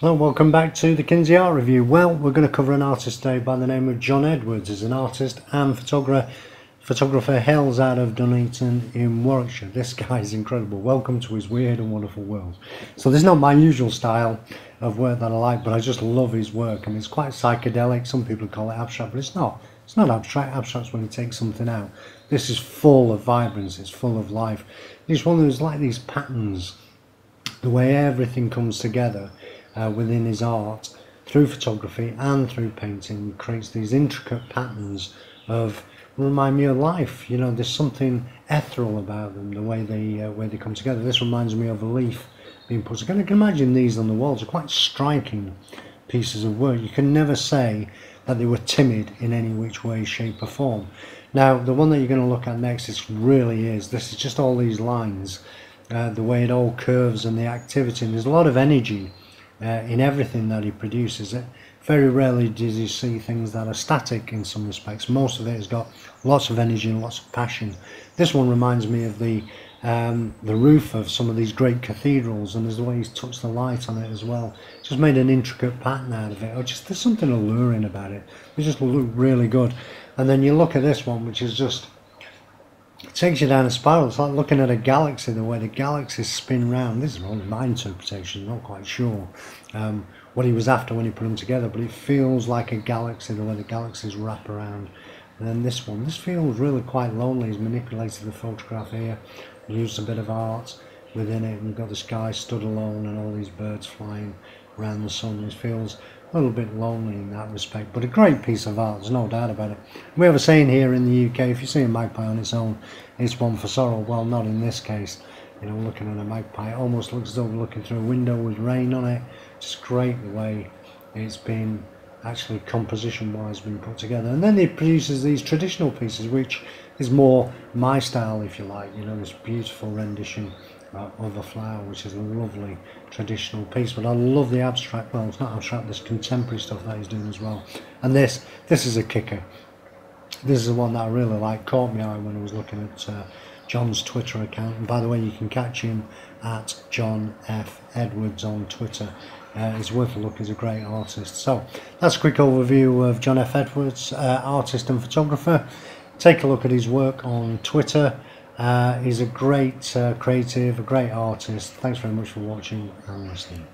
Well, welcome back to the Kinsey Art Review. Well, we're going to cover an artist today by the name of John Edwards. He's an artist and photographer. Photographer hails out of Nuneaton in Warwickshire. This guy is incredible. Welcome to his weird and wonderful world. So this is not my usual style of work that I like, but I just love his work. I mean, it's quite psychedelic. Some people call it abstract, but it's not. It's not abstract. Abstract's when you take something out. This is full of vibrance. It's full of life. It's one of those like these patterns, the way everything comes together uh, within his art through photography and through painting creates these intricate patterns of remind me of life. You know there's something ethereal about them the way they uh, way they come together. This reminds me of a leaf being put together. I can imagine these on the walls are quite striking pieces of work. You can never say that they were timid in any which way shape or form. Now the one that you're going to look at next is really is this is just all these lines uh, the way it all curves and the activity and there's a lot of energy uh, in everything that he produces. It, very rarely does he see things that are static in some respects. Most of it has got lots of energy and lots of passion. This one reminds me of the um, the roof of some of these great cathedrals, and there's the way he's touched the light on it as well. Just made an intricate pattern out of it. Or just there's something alluring about it. It just look really good. And then you look at this one, which is just it takes you down a spiral. It's like looking at a galaxy, the way the galaxies spin round. This is only my interpretation, not quite sure um, what he was after when he put them together, but it feels like a galaxy, the way the galaxies wrap around. And then this one, this feels really quite lonely. He's manipulated the photograph here, used a bit of art within it, and got the sky stood alone and all these birds flying around the sun. It feels a little bit lonely in that respect, but a great piece of art, there's no doubt about it. We have a saying here in the UK, if you see a magpie on its own, it's one for sorrow. Well, not in this case. You know, looking at a magpie, almost looks as though we're looking through a window with rain on it. Just great the way it's been actually composition-wise been put together. And then it produces these traditional pieces, which is more my style, if you like. You know, this beautiful rendition of a flower, which is a lovely traditional piece. But I love the abstract. Well, it's not abstract. This contemporary stuff that he's doing as well. And this, this is a kicker. This is the one that I really like. Caught me eye when I was looking at uh, John's Twitter account. And by the way, you can catch him at John F Edwards on Twitter. Uh, it's worth a look. He's a great artist. So that's a quick overview of John F Edwards, uh, artist and photographer. Take a look at his work on Twitter. Uh, he's a great uh, creative, a great artist. Thanks very much for watching and listening.